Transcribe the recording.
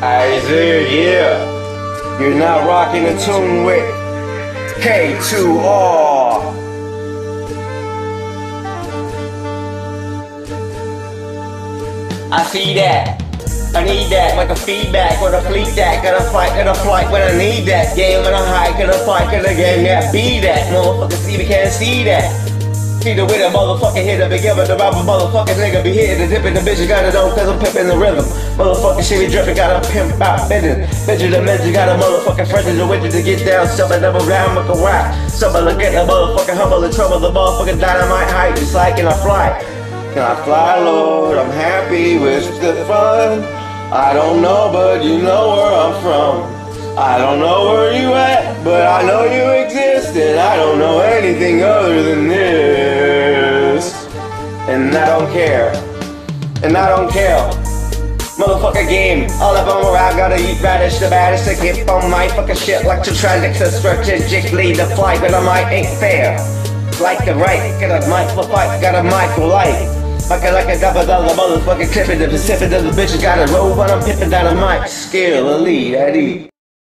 Isaac, yeah. You're now rocking a tune with K2R. I see that. I need that, like a feedback, with a fleet that, gotta fight, gotta flight when I need that. Game when I high, gotta fight, gotta game that, be that. Motherfucker see me can't see that. See the way the motherfucker hit it, begin the rapper, motherfucker nigga be hitting the dipping the bitch, you got it on cause I'm pimping the rhythm. Motherfucker shit be dripping, got a pimp out bending. Bitch the dimension, got a motherfucking friend the widget to get down, something double round, make a rap. Something look at the motherfucking humble the trouble, the motherfucking dynamite height, just like can I fly? Can I fly, Lord? I'm happy with the fun. I don't know, but you know where I'm from. I don't know where you at, but I know you exist, and I don't know anything other than this. And I don't care. And I don't care. Motherfucker game, all up on where I gotta eat radish, the baddest to get on my fucking shit like to to strategically the flight, but I might ain't fair. Like the right, got a mic for fight, got a mic for life. Fucking like a double dollar motherfucking clipping. The Pacific of the bitches got a roll, but I'm pipping down a mic. Skill, elite, Eddie.